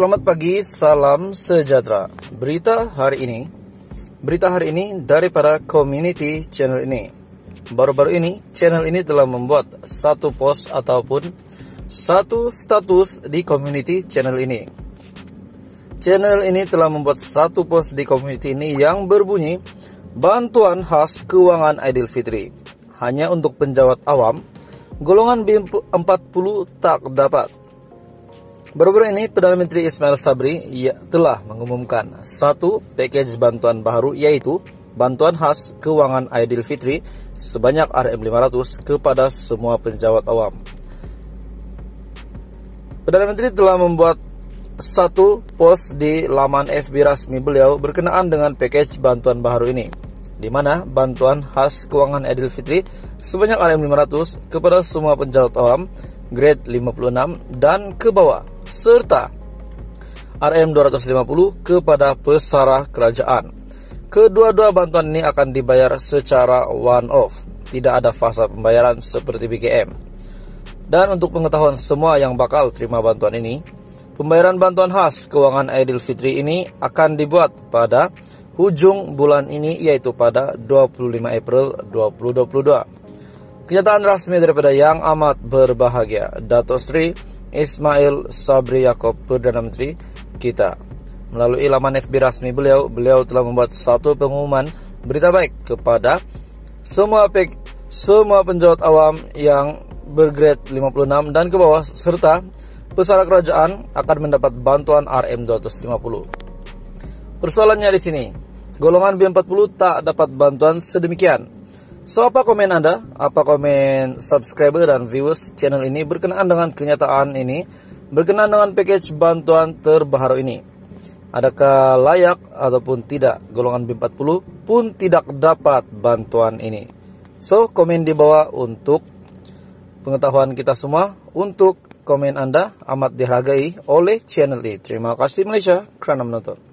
Selamat pagi, salam sejahtera. Berita hari ini, berita hari ini daripada community channel ini. Baru-baru ini, channel ini telah membuat satu post ataupun satu status di community channel ini. Channel ini telah membuat satu post di community ini yang berbunyi Bantuan khas keuangan Aidilfitri hanya untuk penjawat awam, golongan B40 tak dapat. Baru-baru ini Perdana Menteri Ismail Sabri ya, telah mengumumkan satu package bantuan baru yaitu bantuan khas keuangan Aidil Fitri sebanyak RM500 kepada semua penjawat awam. Perdana Menteri telah membuat satu post di laman FB resmi beliau berkenaan dengan package bantuan baru ini, di mana bantuan khas keuangan Aidil Fitri sebanyak RM500 kepada semua penjawat awam grade 56 dan ke bawah serta RM250 kepada pesara kerajaan. Kedua-dua bantuan ini akan dibayar secara one-off, tidak ada fasa pembayaran seperti BGM. Dan untuk pengetahuan semua yang bakal terima bantuan ini, pembayaran bantuan khas keuangan Aidilfitri ini akan dibuat pada ujung bulan ini yaitu pada 25 April 2022. Kenyataan resmi daripada yang amat berbahagia, Dato Sri Ismail Sabri Yaakob Perdana Menteri kita. Melalui laman FB resmi beliau, beliau telah membuat satu pengumuman berita baik kepada semua pek, semua penjawat awam yang bergrade 56 dan ke bawah serta pesara kerajaan akan mendapat bantuan RM250. Persoalannya di sini, golongan B40 tak dapat bantuan sedemikian So, apa komen Anda? Apa komen subscriber dan viewers channel ini berkenaan dengan kenyataan ini? Berkenaan dengan package bantuan terbaru ini? Adakah layak ataupun tidak golongan B40 pun tidak dapat bantuan ini? So, komen di bawah untuk pengetahuan kita semua. Untuk komen Anda amat dihargai oleh channel ini. Terima kasih Malaysia kerana menonton.